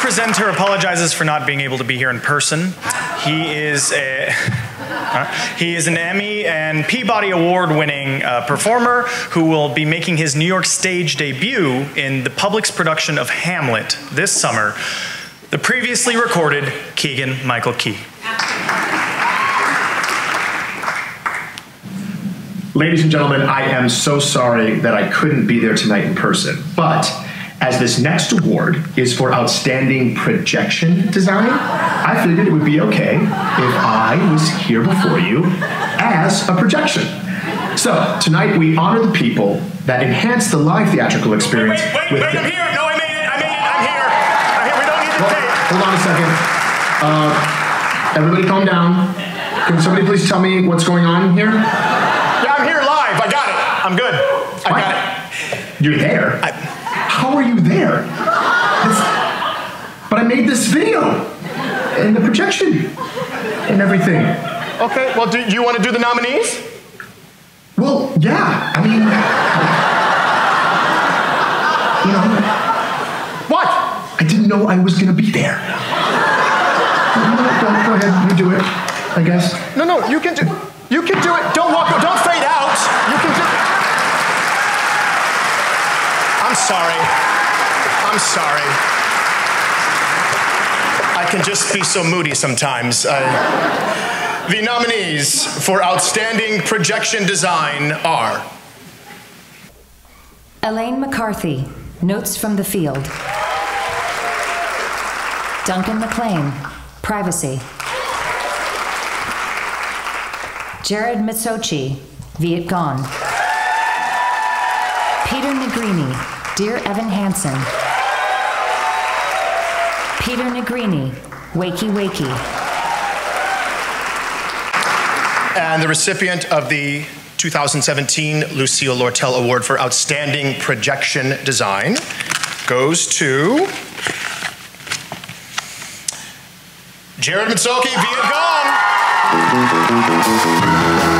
presenter apologizes for not being able to be here in person. He is a. He is an Emmy and Peabody Award winning uh, performer who will be making his New York stage debut in the Public's production of Hamlet this summer. The previously recorded Keegan Michael Key. Ladies and gentlemen, I am so sorry that I couldn't be there tonight in person, but as this next award is for outstanding projection design, I figured it would be okay if I was here before you as a projection. So tonight we honor the people that enhance the live theatrical experience. Wait, wait, with wait, the- I'm here. No, I made it. I made it. I'm here. I'm here. We don't need the Well, tape. hold on a second. Uh, everybody calm down. Can somebody please tell me what's going on here? Yeah, I'm here live. I got it. I'm good. I What? got it. You're there? How are you there? That's- but I made this video and the projection and everything. Okay, well, do you want to do the nominees? Well, yeah. I mean, you know, What? I didn't know I was gonna be there. You know what, Go, go ahead, you do it. I guess. No, no, you can do. You can do it. Don't walk. Don't fade out. You can do. Sorry. I'm sorry. I can just be so moody sometimes. Uh, the nominees for outstanding projection design are Elaine McCarthy, Notes from the Field. Duncan McLean, Privacy. Jared Mezzocchi, Viet Gone. Peter Nigrini, Dear Evan Hansen. Peter Nigrini, Wakey Wakey. and the recipient of the 2017 Lucille Lortel Award for Outstanding Projection Design goes to Jared Mezzocchi, Viet Gone.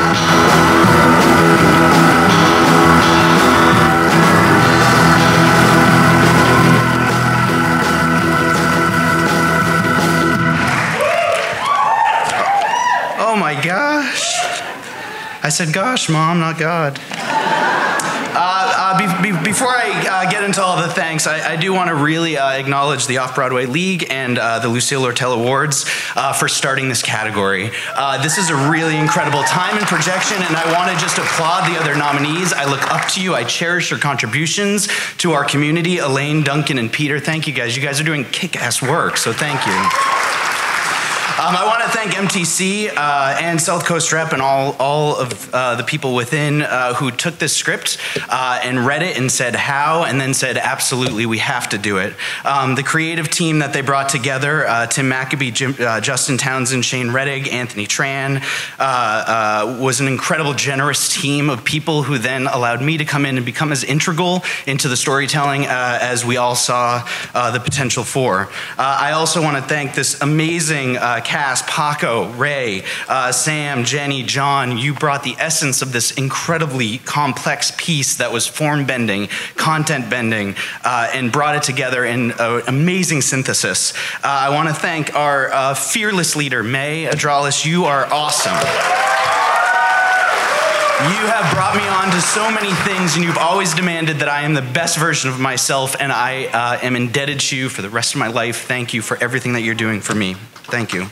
Gosh. I said, gosh, mom, not God. Uh, uh, be, be, before I uh, get into all the thanks, I, I do want to really uh, acknowledge the Off Broadway League and uh, the Lucille Lortel Awards uh, for starting this category. This is a really incredible time in projection, and I want to just applaud the other nominees. I look up to you. I cherish your contributions to our community. Elaine, Duncan, and Peter, thank you guys. You guys are doing kick ass work, so thank you. Um, I want to thank MTC uh, and South Coast Rep and all, all of uh, the people within uh, who took this script uh, and read it and said how, and then said, absolutely, we have to do it. Um, the creative team that they brought together uh, Tim Mackabee, Jim, uh, Justin Townsend, Shane Rettig, Anthony Tran was an incredible, generous team of people who then allowed me to come in and become as integral into the storytelling as we all saw the potential for. I also want to thank this amazing uh, cast Paco, Ray, uh, Sam, Jenny, John. You brought the essence of this incredibly complex piece that was form bending, content bending, uh, and brought it together in an amazing synthesis. Uh, I want to thank our uh, fearless leader, May Adrales. You are awesome. You have brought me on to so many things, and you've always demanded that I am the best version of myself, and I uh, am indebted to you for the rest of my life. Thank you for everything that you're doing for me. Thank you.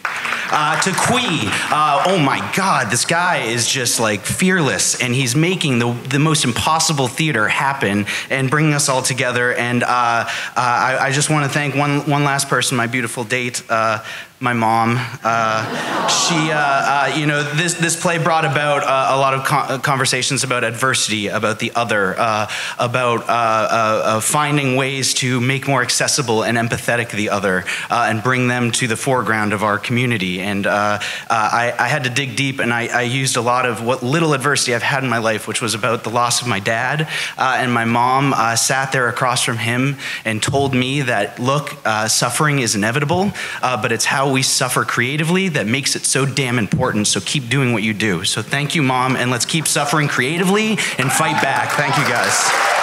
Uh, to Qui, uh, oh my God, this guy is just like fearless, and he's making the, the most impossible theater happen and bringing us all together. And uh, uh, I, I just want to thank one, one last person, my beautiful date, uh, my mom. Uh, she, uh, uh, you know, this, this play brought about uh, a lot of con- conversations about adversity, about the other, uh, about uh, uh, uh, finding ways to make more accessible and empathetic the other uh, and bring them to the foreground of our community. And uh, uh, I, I had to dig deep and I, I used a lot of what little adversity I've had in my life, which was about the loss of my dad. Uh, and my mom uh, sat there across from him and told me that, look, uh, suffering is inevitable, uh, but it's we suffer creatively that makes it so damn important. So keep doing what you do. So thank you, mom, and let's keep suffering creatively and fight back. Thank you, guys.